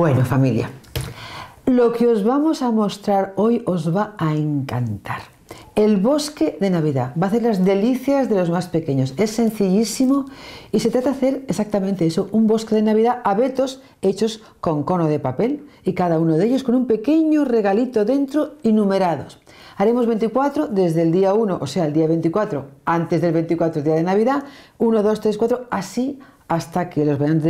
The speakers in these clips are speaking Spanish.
Bueno, familia, lo que os vamos a mostrar hoy os va a encantar. El bosque de Navidad va a hacer las delicias de los más pequeños. Es sencillísimo y se trata de hacer exactamente eso, un bosque de Navidad abetos hechos con cono de papel y cada uno de ellos con un pequeño regalito dentro y numerados. Haremos 24 desde el día 1, o sea, el día 24, antes del 24, día de Navidad, 1, 2, 3, 4, así hasta que los vayan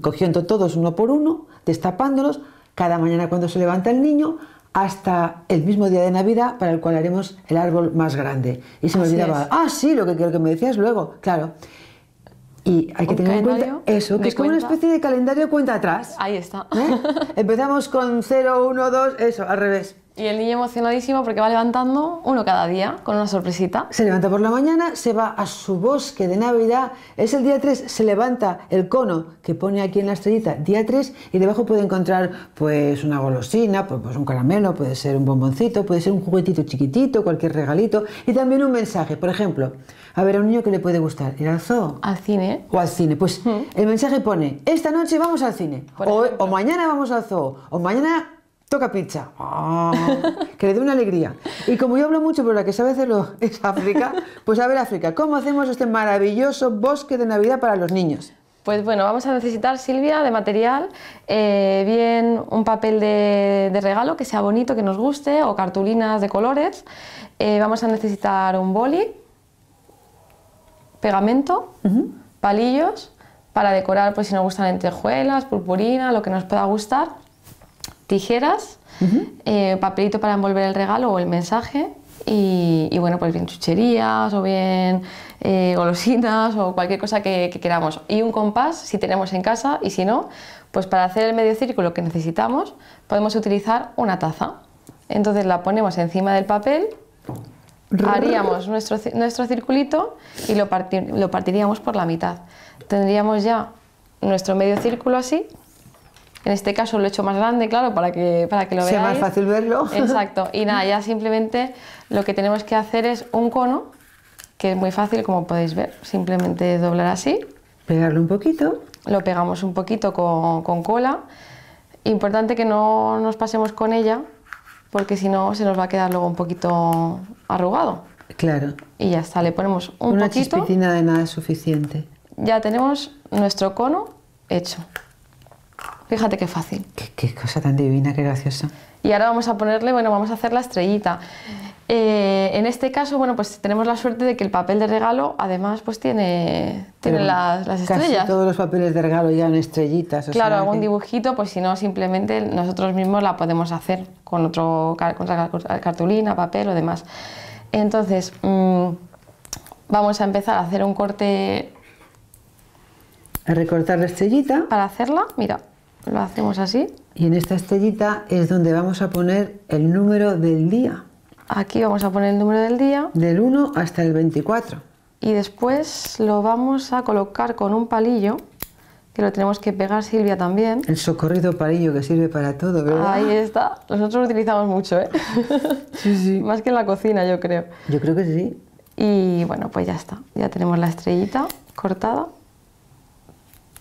cogiendo todos uno por uno, destapándolos, cada mañana cuando se levanta el niño, hasta el mismo día de Navidad para el cual haremos el árbol más grande. Y se me olvidaba, ah, sí, lo que, lo que me decías luego, claro. Y hay que tener en cuenta eso, que es como una especie de calendario cuenta atrás. Ahí está. ¿Eh? Empezamos con 0, 1, 2, eso, al revés. Y el niño emocionadísimo porque va levantando uno cada día con una sorpresita. Se levanta por la mañana, se va a su bosque de Navidad. Es el día 3, se levanta el cono que pone aquí en la estrellita, día 3, y debajo puede encontrar pues una golosina, pues, pues, un caramelo, puede ser un bomboncito, puede ser un juguetito chiquitito, cualquier regalito, y también un mensaje. Por ejemplo, a ver, a un niño que le puede gustar, ir al zoo. Al cine. O al cine. Pues el mensaje pone, esta noche vamos al cine, o, o mañana vamos al zoo, o mañana toca pizza. Ah, que le dé una alegría. Y como yo hablo mucho, pero la que sabe hacerlo es África, pues a ver África, ¿cómo hacemos este maravilloso bosque de Navidad para los niños? Pues bueno, vamos a necesitar, Silvia, de material, eh, bien un papel de, regalo que sea bonito, que nos guste, o cartulinas de colores. Eh, vamos a necesitar un boli, pegamento, palillos, para decorar, pues si nos gustan lentejuelas, purpurina, lo que nos pueda gustar tijeras, eh, papelito para envolver el regalo o el mensaje y, bueno, pues bien chucherías o bien eh, golosinas o cualquier cosa que, queramos. Y un compás si tenemos en casa y si no, pues para hacer el medio círculo que necesitamos podemos utilizar una taza. Entonces la ponemos encima del papel, haríamos nuestro, nuestro circulito y lo, lo partiríamos por la mitad. Tendríamos ya nuestro medio círculo así en este caso lo he hecho más grande, claro, para que, para que lo veáis. Sea más fácil verlo. Exacto. Y nada, ya simplemente lo que tenemos que hacer es un cono, que es muy fácil, como podéis ver. Simplemente doblar así. Pegarlo un poquito. Lo pegamos un poquito con, con cola. Importante que no nos pasemos con ella, porque si no se nos va a quedar luego un poquito arrugado. Claro. Y ya está, le ponemos un Una poquito. Una de nada es suficiente. Ya tenemos nuestro cono hecho. Fíjate qué fácil. Qué, cosa tan divina, qué graciosa. Y ahora vamos a ponerle, bueno, vamos a hacer la estrellita. Eh, en este caso, bueno, pues tenemos la suerte de que el papel de regalo, además, pues tiene, tiene las, las, estrellas. Casi todos los papeles de regalo llevan estrellitas. claro, algún dibujito, pues si no, simplemente nosotros mismos la podemos hacer con otro con cartulina, papel o demás. Entonces, mm, vamos a empezar a hacer un corte. A recortar la estrellita. Para hacerla, mira, lo hacemos así. Y en esta estrellita es donde vamos a poner el número del día. Aquí vamos a poner el número del día. Del 1 hasta el 24. Y después lo vamos a colocar con un palillo, que lo tenemos que pegar Silvia también. El socorrido palillo que sirve para todo, ¿verdad? Ahí está. Nosotros lo utilizamos mucho, ¿eh? Sí, sí. Más que en la cocina, yo creo. Yo creo que sí. Y bueno, pues ya está. Ya tenemos la estrellita cortada.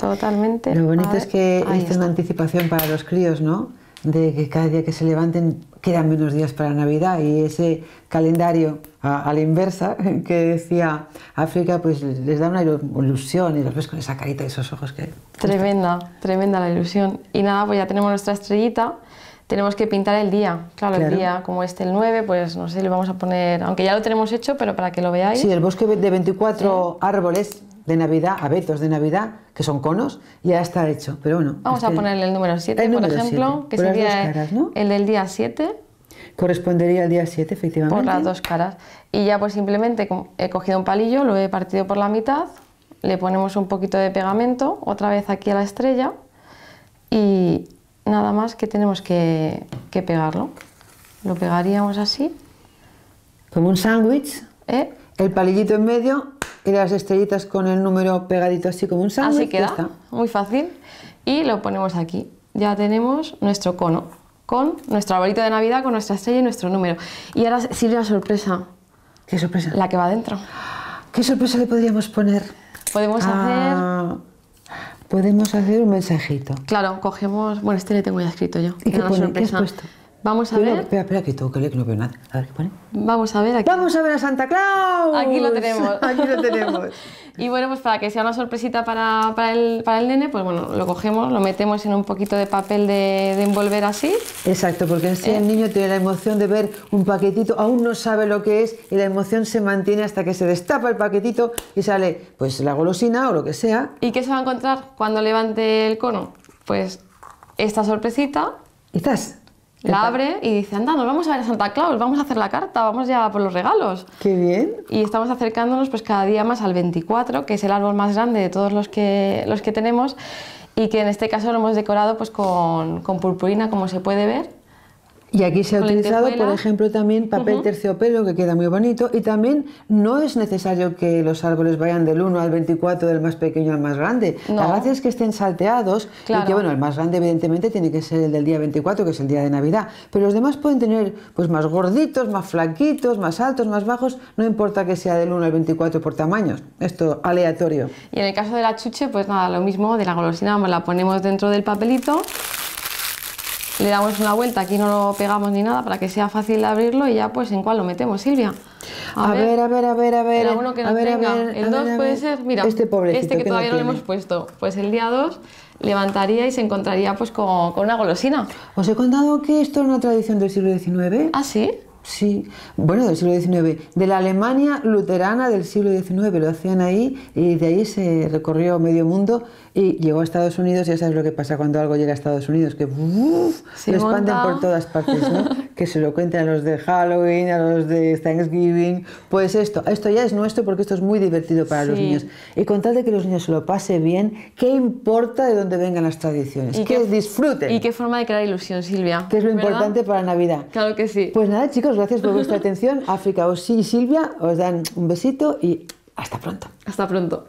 Totalmente. Lo bonito es que esta es una anticipación para los críos, ¿no? De que cada día que se levanten quedan menos días para Navidad y ese calendario a, la inversa que decía África, pues les da una ilusión y los ves con esa carita y esos ojos que... Tremenda, tremenda la ilusión. Y nada, pues ya tenemos nuestra estrellita. Tenemos que pintar el día. Claro, el día como este, el 9, pues no sé, le vamos a poner, aunque ya lo tenemos hecho, pero para que lo veáis. Sí, el bosque de 24 árboles de Navidad, abetos de Navidad, que son conos, ya está hecho. Pero bueno. Vamos a ponerle el número 7, por ejemplo, que sería el del día 7. Correspondería al día 7, efectivamente. Por las dos caras. Y ya pues simplemente he cogido un palillo, lo he partido por la mitad, le ponemos un poquito de pegamento, otra vez aquí a la estrella, y nada más que tenemos que, que pegarlo. Lo pegaríamos así. Como un sándwich. ¿Eh? El palillito en medio y las estrellitas con el número pegadito así como un sándwich. Así queda, muy fácil. Y lo ponemos aquí. Ya tenemos nuestro cono con nuestro arbolito de Navidad, con nuestra estrella y nuestro número. Y ahora sirve la sorpresa. ¿Qué sorpresa? La que va dentro. ¿Qué sorpresa le podríamos poner? Podemos ah, hacer... podemos hacer un mensajito. Claro, cogemos. Bueno, este le tengo ya escrito yo. ¿Y qué pone? ¿Qué has sorpresa. puesto? Vamos a Pero, ver. Espera, espera, que tengo que leer, que no veo nada. A ver, ¿qué pone? Vamos a ver aquí. ¡Vamos a ver a Santa Claus! Aquí lo tenemos. Aquí lo tenemos. Y bueno, pues para que sea una sorpresita para, para el, para el nene, pues bueno, lo cogemos, lo metemos en un poquito de papel de, de envolver así. Exacto, porque así Eh. el niño tiene la emoción de ver un paquetito, aún no sabe lo que es y la emoción se mantiene hasta que se destapa el paquetito y sale pues la golosina o lo que sea. ¿Y qué se va a encontrar cuando levante el cono? Pues esta sorpresita, Y estás. La abre y dice, anda, nos vamos a ver a Santa Claus, vamos a hacer la carta, vamos ya por los regalos. Qué bien. Y estamos acercándonos pues cada día más al 24, que es el árbol más grande de todos los que, los que tenemos y que en este caso lo hemos decorado pues con, con purpurina, como se puede ver. Y aquí se ha utilizado, por ejemplo, también papel terciopelo, que queda muy bonito. Y también no es necesario que los árboles vayan del 1 al 24, del más pequeño al más grande. La No. gracia es que estén salteados y Claro. que, bueno, el más grande evidentemente tiene que ser el del día 24, que es el día de Navidad. Pero los demás pueden tener pues más gorditos, más flaquitos, más altos, más bajos. No importa que sea del 1 al 24 por tamaños. Esto aleatorio. Y en el caso de la chuche, pues nada, lo mismo, de la golosina, vamos, la ponemos dentro del papelito, le damos una vuelta, aquí no lo pegamos ni nada para que sea fácil de abrirlo y ya pues en cuál lo metemos, Silvia. A, ver, a ver, a ver, a ver. a no ver, a tenga. ver, el ver, 2 a puede ser, mira, este este que no todavía no le tiene. hemos puesto. Pues el día 2 levantaría y se encontraría pues con, con una golosina. ¿Os he contado que esto era una tradición del siglo XIX? ¿Ah, sí? Sí, bueno, del siglo XIX, de la Alemania luterana del siglo XIX, lo hacían ahí y de ahí se recorrió medio mundo y llegó a Estados Unidos, ya sabes lo que pasa cuando algo llega a Estados Unidos, que ¡uf! Se lo expanden por todas partes, ¿no? que se lo cuenten a los de Halloween, a los de Thanksgiving, pues esto, esto ya es nuestro porque esto es muy divertido para los niños. Y con tal de que los niños se lo pase bien, ¿qué importa de dónde vengan las tradiciones? Y que qué- disfruten, Y qué forma de crear ilusión, Silvia. que es lo ¿verdad? importante para Navidad. Claro que sí. Pues nada, chicos, gracias por vuestra atención. África os- y Silvia os dan un besito y hasta pronto. Hasta pronto.